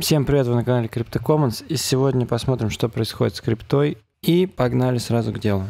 Всем привет, вы на канале CryptoCommons, и сегодня посмотрим, что происходит с криптой, и погнали сразу к делу.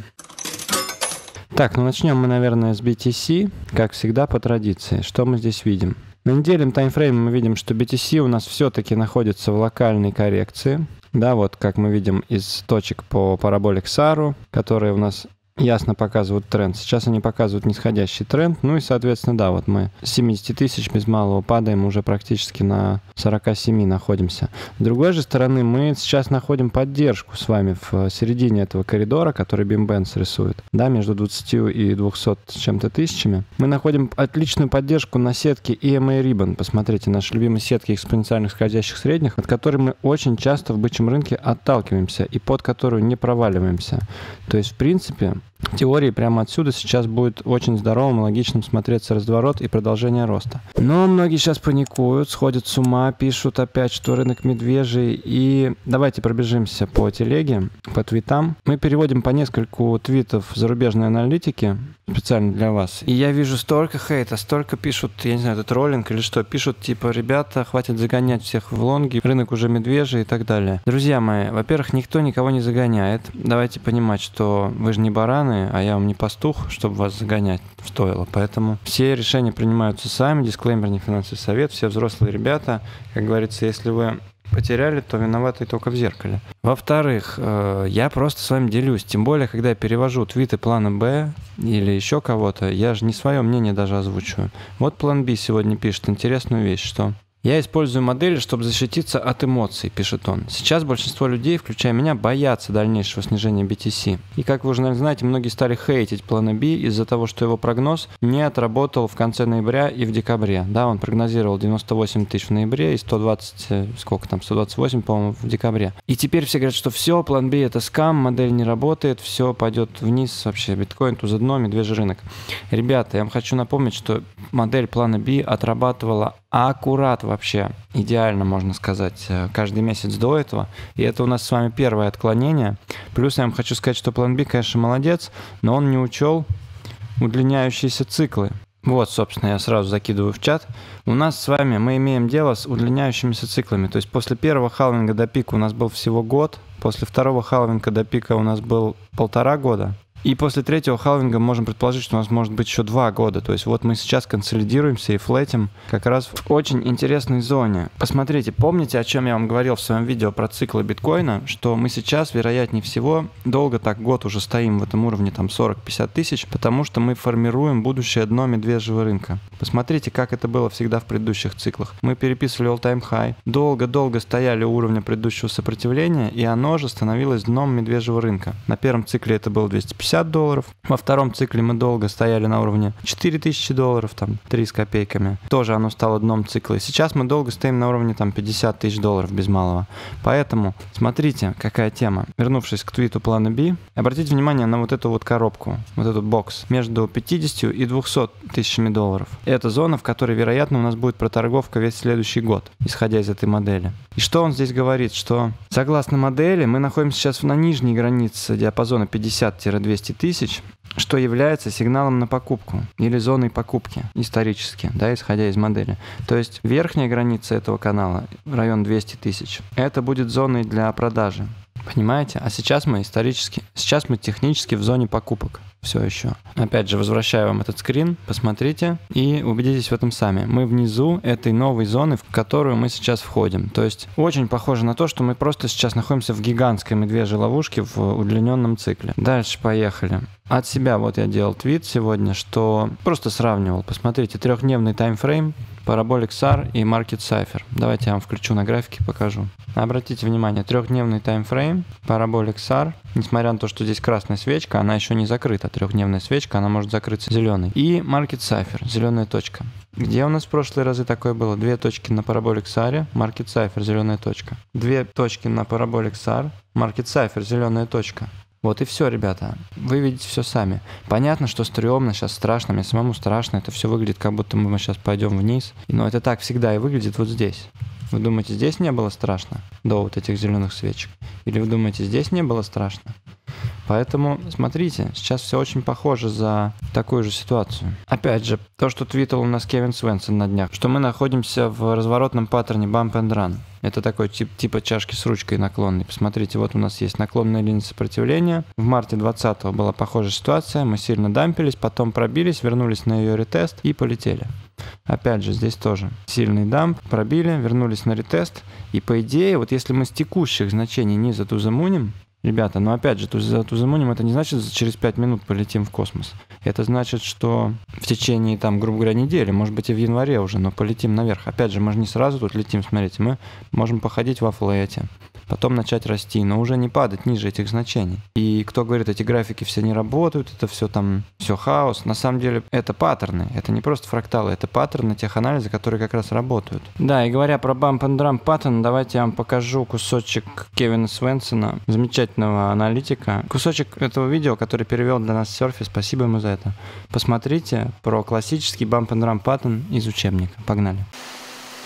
Так, ну начнем мы, наверное, с BTC, как всегда по традиции. Что мы здесь видим? На недельном таймфрейме мы видим, что BTC у нас все-таки находится в локальной коррекции. Да, вот как мы видим из точек по параболе XARU, которые у нас ясно показывают тренд. Сейчас они показывают нисходящий тренд. Ну и, соответственно, да, вот мы с 70 тысяч без малого падаем, уже практически на 47 находимся. С другой же стороны, мы сейчас находим поддержку с вами в середине этого коридора, который Бимбенс рисует, да, между 20 и 200 с чем-то тысячами. Мы находим отличную поддержку на сетке EMA Ribbon. Посмотрите, наши любимые сетки экспоненциальных скользящих средних, от которой мы очень часто в бычьем рынке отталкиваемся и под которую не проваливаемся. То есть, в принципе, теории прямо отсюда сейчас будет очень здоровым и логичным смотреться разворот и продолжение роста. Но многие сейчас паникуют, сходят с ума, пишут опять, что рынок медвежий. И давайте пробежимся по телеге, по твитам. Мы переводим по нескольку твитов зарубежной аналитики специально для вас. И я вижу столько хейта, столько пишут, я не знаю, это троллинг или что, пишут типа, ребята, хватит загонять всех в лонги, рынок уже медвежий и так далее. Друзья мои, во-первых, никто никого не загоняет. Давайте понимать, что вы же не бараны, а я вам не пастух, чтобы вас загонять стоило. Поэтому все решения принимаются сами, дисклеймер не финансовый совет, все взрослые ребята. Как говорится, если вы потеряли, то виноваты только в зеркале. Во-вторых, э, я просто с вами делюсь. Тем более, когда я перевожу твиты плана Б или еще кого-то, я же не свое мнение даже озвучиваю. Вот план Б сегодня пишет интересную вещь, что я использую модели, чтобы защититься от эмоций, пишет он. Сейчас большинство людей, включая меня, боятся дальнейшего снижения BTC. И как вы уже, наверное, знаете, многие стали хейтить плана B из-за того, что его прогноз не отработал в конце ноября и в декабре. Да, он прогнозировал 98 тысяч в ноябре и 120, э, сколько там, 128, по-моему, в декабре. И теперь все говорят, что все, план B это скам, модель не работает, все пойдет вниз вообще, биткоин туза дно, медвежий рынок. Ребята, я вам хочу напомнить, что модель плана B отрабатывала аккурат вообще, идеально, можно сказать, э, каждый месяц до этого. И это у нас с вами первое отклонение. Плюс я вам хочу сказать, что план B, конечно, молодец, но он не учел удлиняющиеся циклы. Вот, собственно, я сразу закидываю в чат. У нас с вами, мы имеем дело с удлиняющимися циклами. То есть после первого халвинга до пика у нас был всего год, после второго халвинга до пика у нас был полтора года, и после третьего халвинга можем предположить, что у нас может быть еще два года. То есть вот мы сейчас консолидируемся и флетим как раз в очень интересной зоне. Посмотрите, помните, о чем я вам говорил в своем видео про циклы биткоина, что мы сейчас, вероятнее всего, долго так год уже стоим в этом уровне там 40-50 тысяч, потому что мы формируем будущее дно медвежьего рынка. Посмотрите, как это было всегда в предыдущих циклах. Мы переписывали all-time high, долго-долго стояли у уровня предыдущего сопротивления, и оно же становилось дном медвежьего рынка. На первом цикле это было 250 50 долларов. Во втором цикле мы долго стояли на уровне 4000 долларов, там 3 с копейками. Тоже оно стало дном цикла. И сейчас мы долго стоим на уровне там 50 тысяч долларов без малого. Поэтому смотрите, какая тема. Вернувшись к твиту плана B, обратите внимание на вот эту вот коробку, вот этот бокс между 50 и 200 тысячами долларов. Это зона, в которой, вероятно, у нас будет проторговка весь следующий год, исходя из этой модели. И что он здесь говорит? Что согласно модели мы находимся сейчас на нижней границе диапазона 50-200 200 тысяч, что является сигналом на покупку или зоной покупки исторически, да, исходя из модели. То есть верхняя граница этого канала, район 200 тысяч, это будет зоной для продажи. Понимаете? А сейчас мы исторически, сейчас мы технически в зоне покупок все еще. Опять же, возвращаю вам этот скрин, посмотрите и убедитесь в этом сами. Мы внизу этой новой зоны, в которую мы сейчас входим. То есть очень похоже на то, что мы просто сейчас находимся в гигантской медвежьей ловушке в удлиненном цикле. Дальше поехали. От себя вот я делал твит сегодня, что просто сравнивал. Посмотрите, трехдневный таймфрейм, Parabolic SAR и Market Cipher. Давайте я вам включу на графике покажу. Обратите внимание, трехдневный таймфрейм, Parabolic SAR. Несмотря на то, что здесь красная свечка, она еще не закрыта. Трехдневная свечка, она может закрыться зеленой. И Market Cipher, зеленая точка. Где у нас в прошлые разы такое было? Две точки на Parabolic SAR, Market Cipher, зеленая точка. Две точки на Parabolic SAR, Market Cipher, зеленая точка. Вот и все, ребята. Вы видите все сами. Понятно, что стрёмно, сейчас страшно, мне самому страшно. Это все выглядит, как будто мы сейчас пойдем вниз. Но это так всегда и выглядит вот здесь. Вы думаете, здесь не было страшно до вот этих зеленых свечек? Или вы думаете, здесь не было страшно? Поэтому смотрите, сейчас все очень похоже за такую же ситуацию. Опять же, то, что твитал у нас Кевин Свенсон на днях, что мы находимся в разворотном паттерне bump and run. Это такой тип, типа чашки с ручкой наклонной. Посмотрите, вот у нас есть наклонная линия сопротивления. В марте 20 была похожая ситуация. Мы сильно дампились, потом пробились, вернулись на ее ретест и полетели. Опять же, здесь тоже сильный дамп, пробили, вернулись на ретест. И по идее, вот если мы с текущих значений низа тузамуним, Ребята, но опять же, за тузамуним это не значит, что через 5 минут полетим в космос. Это значит, что в течение, там, грубо говоря, недели, может быть, и в январе уже, но полетим наверх. Опять же, мы же не сразу тут летим, смотрите, мы можем походить во флете, потом начать расти, но уже не падать ниже этих значений. И кто говорит, эти графики все не работают, это все там, все хаос, на самом деле это паттерны, это не просто фракталы, это паттерны тех анализов, которые как раз работают. Да, и говоря про bump and drum pattern, давайте я вам покажу кусочек Кевина Свенсона, замечательного аналитика. Кусочек этого видео, который перевел для нас Серфи, спасибо ему за это. Посмотрите про классический bump and drum pattern из учебника. Погнали.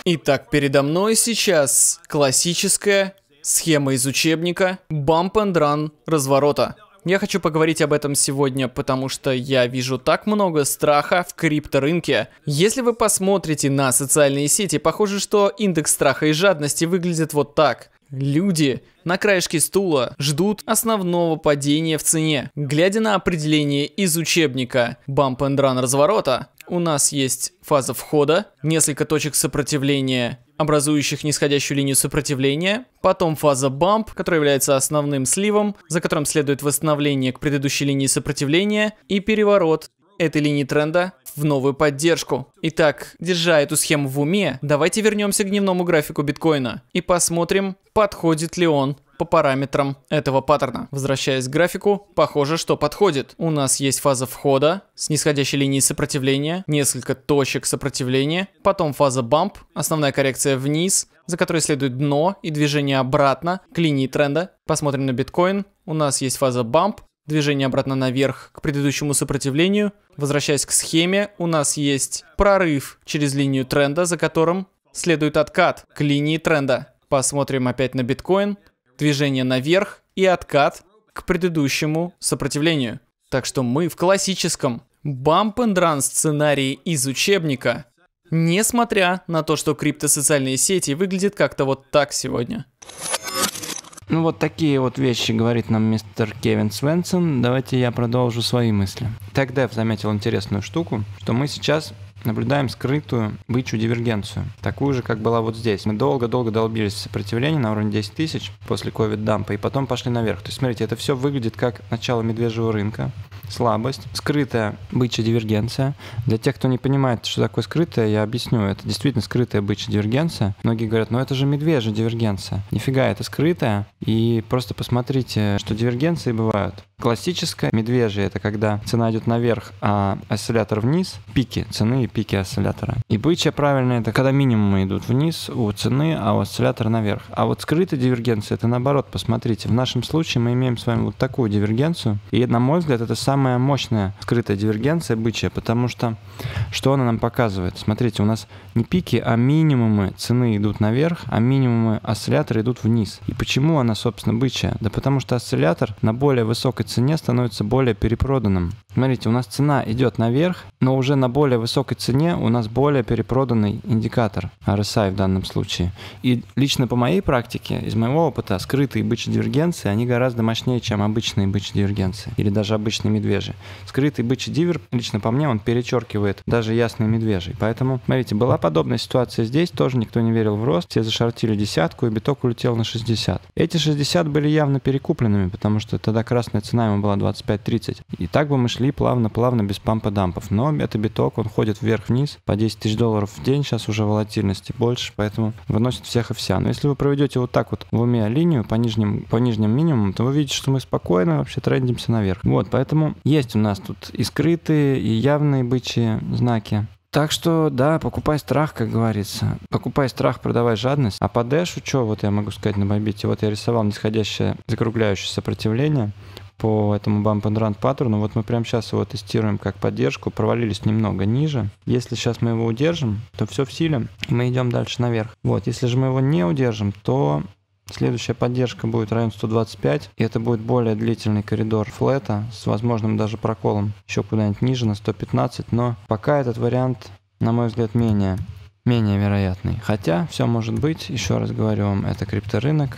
Итак, передо мной сейчас классическая Схема из учебника Bump and Run разворота. Я хочу поговорить об этом сегодня, потому что я вижу так много страха в крипторынке. Если вы посмотрите на социальные сети, похоже, что индекс страха и жадности выглядит вот так. Люди на краешке стула ждут основного падения в цене. Глядя на определение из учебника Bump and Run разворота, у нас есть фаза входа, несколько точек сопротивления образующих нисходящую линию сопротивления, потом фаза бамп, которая является основным сливом, за которым следует восстановление к предыдущей линии сопротивления и переворот этой линии тренда в новую поддержку. Итак, держа эту схему в уме, давайте вернемся к дневному графику биткоина и посмотрим, подходит ли он по параметрам этого паттерна. Возвращаясь к графику, похоже, что подходит. У нас есть фаза входа с нисходящей линией сопротивления, несколько точек сопротивления, потом фаза бамп, основная коррекция вниз, за которой следует дно и движение обратно к линии тренда. Посмотрим на биткоин. У нас есть фаза бамп, движение обратно наверх к предыдущему сопротивлению. Возвращаясь к схеме, у нас есть прорыв через линию тренда, за которым следует откат к линии тренда. Посмотрим опять на биткоин движение наверх и откат к предыдущему сопротивлению. Так что мы в классическом bump and run сценарии из учебника, несмотря на то, что криптосоциальные сети выглядят как-то вот так сегодня. Ну вот такие вот вещи говорит нам мистер Кевин Свенсон. Давайте я продолжу свои мысли. Тогда заметил интересную штуку, что мы сейчас наблюдаем скрытую бычью дивергенцию, такую же, как была вот здесь. Мы долго-долго долбились в сопротивлении на уровне 10 тысяч после ковид-дампа, и потом пошли наверх. То есть, смотрите, это все выглядит как начало медвежьего рынка, слабость, скрытая бычья дивергенция. Для тех, кто не понимает, что такое скрытая, я объясню. Это действительно скрытая бычья дивергенция. Многие говорят, ну это же медвежья дивергенция. Нифига, это скрытая. И просто посмотрите, что дивергенции бывают. Классическая медвежья – это когда цена идет наверх, а осциллятор вниз, пики цены и пики осциллятора. И бычья правильно – это когда минимумы идут вниз у цены, а у осциллятора наверх. А вот скрытая дивергенция – это наоборот, посмотрите. В нашем случае мы имеем с вами вот такую дивергенцию. И, на мой взгляд, это самая мощная скрытая дивергенция бычья, потому что что она нам показывает? Смотрите, у нас не пики, а минимумы цены идут наверх, а минимумы осциллятора идут вниз. И почему она, собственно, бычья? Да потому что осциллятор на более высокой цене становится более перепроданным. Смотрите, у нас цена идет наверх, но уже на более высокой цене у нас более перепроданный индикатор RSI в данном случае. И лично по моей практике, из моего опыта, скрытые бычьи дивергенции, они гораздо мощнее, чем обычные бычьи дивергенции или даже обычные медвежьи. Скрытый бычий дивер, лично по мне, он перечеркивает даже ясный медвежий. Поэтому, смотрите, была подобная ситуация здесь, тоже никто не верил в рост, все зашортили десятку, и биток улетел на 60. Эти 60 были явно перекупленными, потому что тогда красная цена ему была 25-30. И так бы мы шли плавно-плавно без пампа-дампов. Но это биток, он ходит вверх-вниз по 10 тысяч долларов в день, сейчас уже волатильности больше, поэтому выносит всех и вся. Но если вы проведете вот так вот в уме линию по нижним, по нижним минимумам, то вы видите, что мы спокойно вообще трендимся наверх. Вот, поэтому есть у нас тут и скрытые, и явные бычьи знаки. Так что, да, покупай страх, как говорится. Покупай страх, продавай жадность. А по дэшу, что вот я могу сказать на Бобите? Вот я рисовал нисходящее, закругляющее сопротивление по этому bump and run паттерну. Вот мы прямо сейчас его тестируем как поддержку, провалились немного ниже. Если сейчас мы его удержим, то все в силе, мы идем дальше наверх. Вот, если же мы его не удержим, то Следующая поддержка будет район 125, и это будет более длительный коридор флета с возможным даже проколом еще куда-нибудь ниже на 115, но пока этот вариант, на мой взгляд, менее менее вероятный. Хотя все может быть, еще раз говорю вам, это крипторынок,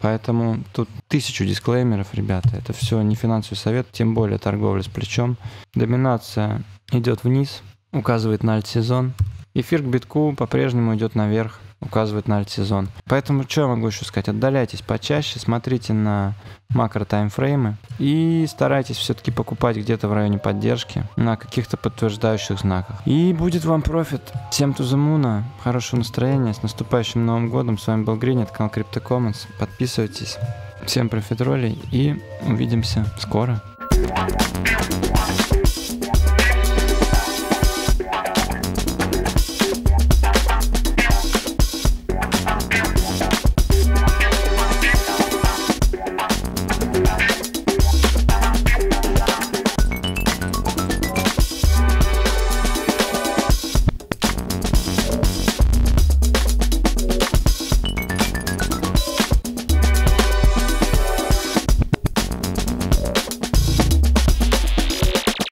Поэтому тут тысячу дисклеймеров, ребята. Это все не финансовый совет, тем более торговля с плечом. Доминация идет вниз, указывает на альт-сезон. Эфир к битку по-прежнему идет наверх указывает на альт-сезон. Поэтому что я могу еще сказать? Отдаляйтесь почаще, смотрите на макро-таймфреймы и старайтесь все-таки покупать где-то в районе поддержки на каких-то подтверждающих знаках. И будет вам профит. Всем тузамуна, хорошего настроения, с наступающим Новым Годом. С вами был Грин, это канал CryptoCommons. Подписывайтесь. Всем профитролей и увидимся скоро. thank you